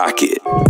Rocket.